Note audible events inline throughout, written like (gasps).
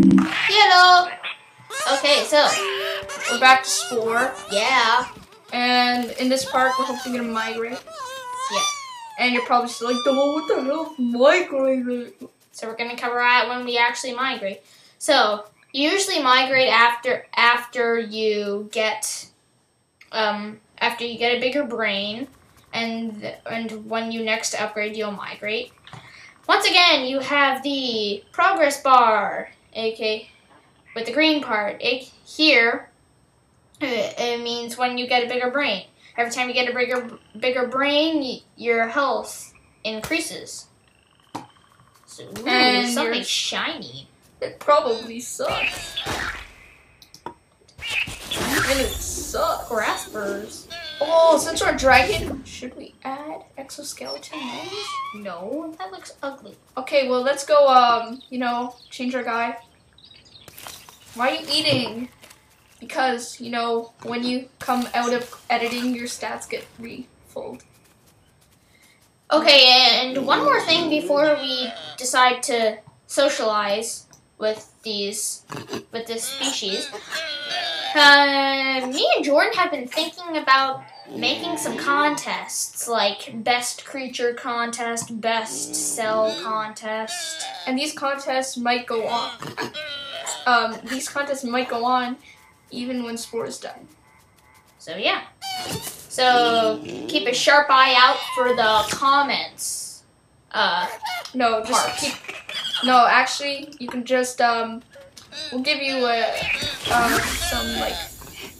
Hello. Okay, so We're back to Spore, yeah, and in this part, we're hopefully gonna migrate. Yeah. And you're probably still like, "Oh, what the hell, migrate?" so we're gonna cover that when we actually migrate. So you usually migrate after after you get um after you get a bigger brain, and and when you next upgrade, you'll migrate. Once again, you have the progress bar, aka with the green part. It, here, it, means when you get a bigger brain. Every time you get a bigger bigger brain, y- your health increases. So, ooh, And something shiny. It probably sucks. And it sucks. Graspers. Oh, since we're a dragon, should we add exoskeleton moves? No, that looks ugly. Okay, well let's go. Um, you know, change our guy. Why are you eating? Because you know when you come out of editing, your stats get refilled. Okay, and one more thing before we decide to socialize with these with this species. Uh, me and Jordan have been thinking about making some contests, like best creature contest, best cell contest. And these contests might go on. Um, these contests might go on even when Spore is done. So yeah. So keep a sharp eye out for the comments. Uh, No, just Parts. keep. No, actually, you can just um, we'll give you a um some like,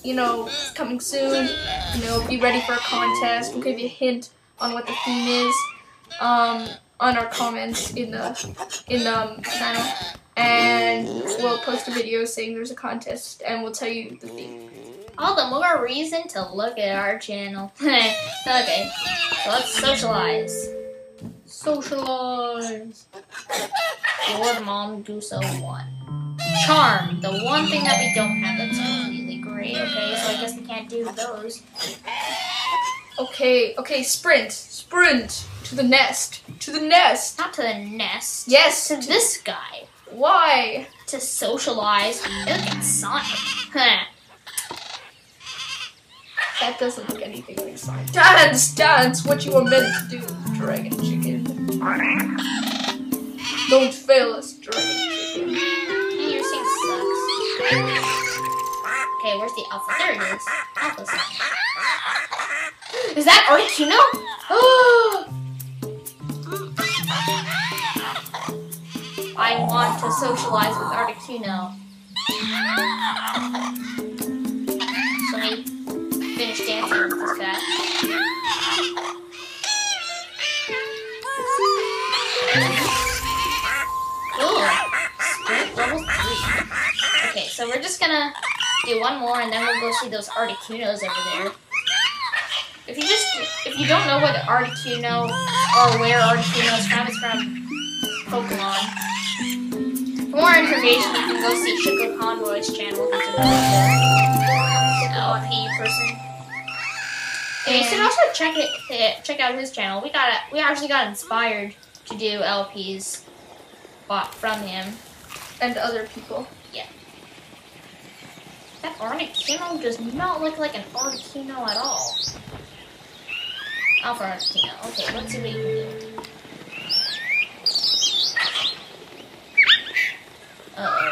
you know, coming soon. You know, be ready for a contest. We'll give you a hint on what the theme is, um, on our comments in the in the um, channel, and we'll post a video saying there's a contest, and we'll tell you the theme. all the more reason to look at our channel. (laughs) okay, so let's socialize. Socialize. Lord Mom do so one. Charm, the one thing that we don't have that's completely great. Okay, so I guess we can't do those. Okay, okay, sprint, sprint to the nest, to the nest. Not to the nest. Yes, To this guy. Why? To socialize. Look Sonic. That doesn't look anything like Sonic. Dance, dance, what you were meant to do, Dragon Chicken. Don't fail us, Dragon Chicken. Hey, your scene sucks. Okay, where's the alpha? There it is. Is that oh, Articuno? I (gasps) (gasps) want to socialize with Articuno. So let finish dancing with this. Okay, so we're just gonna do one more and then we'll go see those Articunos over there. If you just if you don't know what Articuno or where Articuno is from, it's from Pokemon. For more information, you can go see Sugar Conroy's channel. He's a LP person. And you should also check it eh, check out his channel. We got we actually got inspired to do LPs bought from him. And other people. Yeah. That Articuno does not look like an Articuno at all. Alpha Articuno. Okay, let's see what you can do. Uh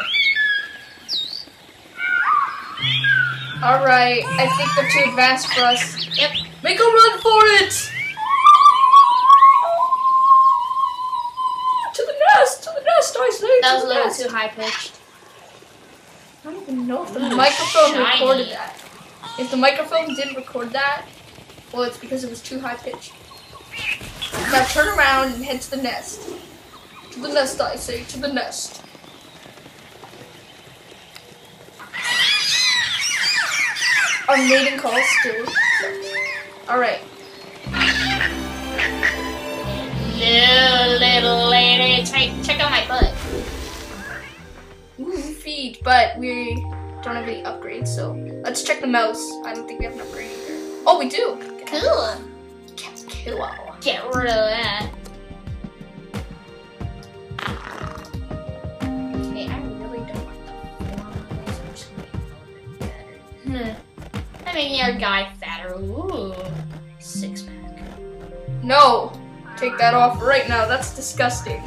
Alright, I think they're too advanced for us. Yep. Make a run for it! To the nest, to the nest, I say, That was a little nest. too high pitched. I don't even know if the Ooh, microphone shiny. recorded that. If the microphone didn't record that, well, it's because it was too high pitched. Now turn around and head to the nest. To the nest, I say, to the nest. I'm mating calls too. Alright. Little, little lady, check, check out my butt. Ooh, feed, but we don't have any upgrades, so let's check the mouse. I don't think we have an upgrade either. Oh, we do. Cool. Get, cool. Get rid of that. Hmm making our guy fatter. Ooh, six pack. No, take that off right now. That's disgusting.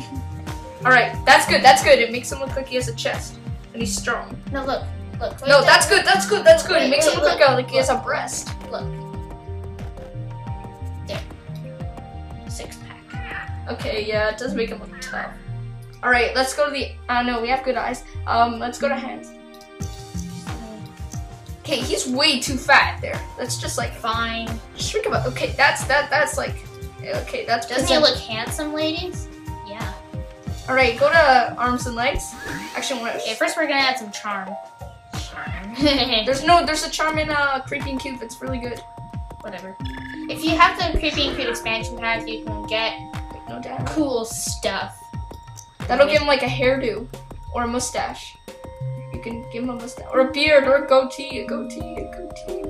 All right, that's good. That's good. It makes him look like he has a chest and he's strong. No, look, look. No, that's good. That's good. That's good. It Wait, makes him wait, look look, like, like he has a breast. Look. There. Six pack. Okay, yeah, it does make him look tough. All right, let's go to the. Uh, know we have good eyes. Um, let's go to hands. Okay, he's way too fat there. That's just like Fine. just think about. Okay, that's that. That's like. Okay, that's. Doesn't he look handsome, ladies? Yeah. All right, go to arms and legs. Actually, what? Okay, first we're gonna add some charm. Charm. There's no. There's a charm in uh, creeping cube. It's really good. Whatever. If you have the creepy and cute expansion pack, you can get No doubt. cool stuff. That'll give him like a hairdo or a mustache. You can give him a mustache or a beard or a goatee, a goatee, a goatee.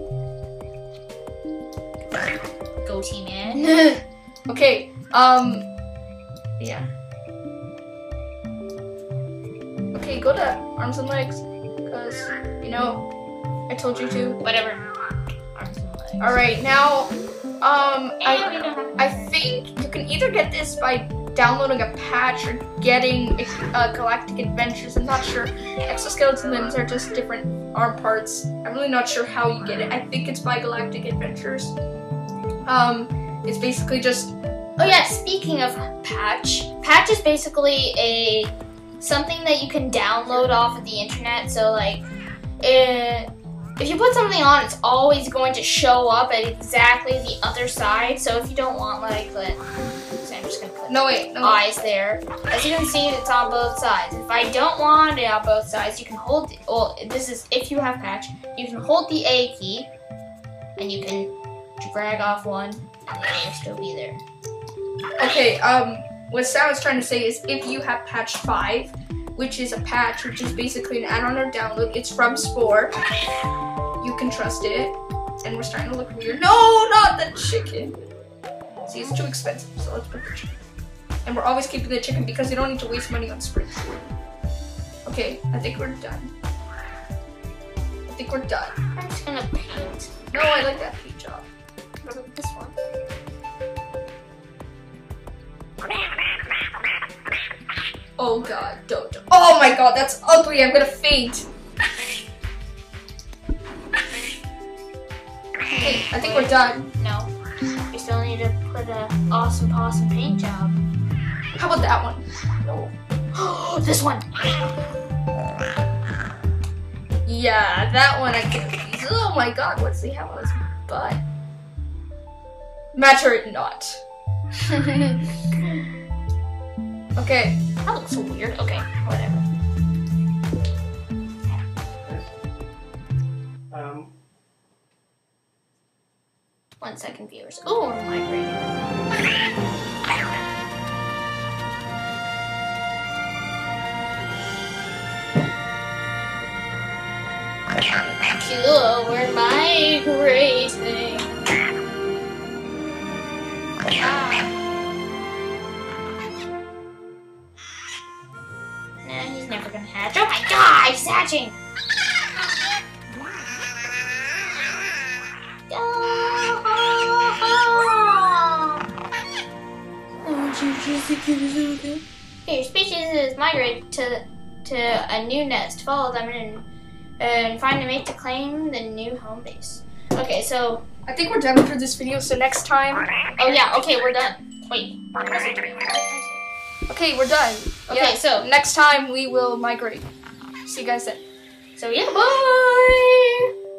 Goatee man. (laughs) okay, um, yeah. Okay, go to arms and legs, cause you know I told you to. Whatever. Arms and legs. All right, now, um, And I I think you can either get this by downloading a patch or getting uh, Galactic Adventures. I'm not sure. Exoskeleton limbs are just different arm parts. I'm really not sure how you get it. I think it's by Galactic Adventures. Um, it's basically just Oh yeah, speaking of patch, patch is basically a something that you can download off of the internet. So like, eh, if you put something on, it's always going to show up at exactly the other side. So if you don't want like the, so I'm just gonna put no wait, no wait. eyes there. As you can see, it's on both sides. If I don't want it on both sides, you can hold. Well, this is if you have patch, you can hold the A key, and you can drag off one, and it will still be there. Okay, um, what Sam was trying to say is if you have patch 5, which is a patch, which is basically an add-on or download, it's from Spore. You can trust it. And we're starting to look weird. No, not the chicken. See, it's too expensive, so let's put the chicken. And we're always keeping the chicken because you don't need to waste money on springs. Okay, I think we're done. I think we're done. I'm just gonna paint. No, I like that paint job. This one? Oh god, don't, don't. Oh my god, that's ugly. I'm gonna faint. I think we're done. No. We still need to put a awesome possum paint job. How about that one? No. (gasps) this one. Yeah, that one I can use. Oh my god, what's he have on his butt? Matter it not. (laughs) Okay. That looks so weird. Okay, whatever. One second, viewers. Oh, we're migrating. Cool, we're migrating. Ah. Nah, he's never gonna hatch. Oh my god, he's hatching! Your species is migrated to to a new nest. Follow them and and find a mate to claim the new home base. Okay, so I think we're done for this video, so next time. oh yeah, okay, we're done. Wait. Okay, we're done. Okay, Yeah, so next time we will migrate. See you guys then. so yeah, bye.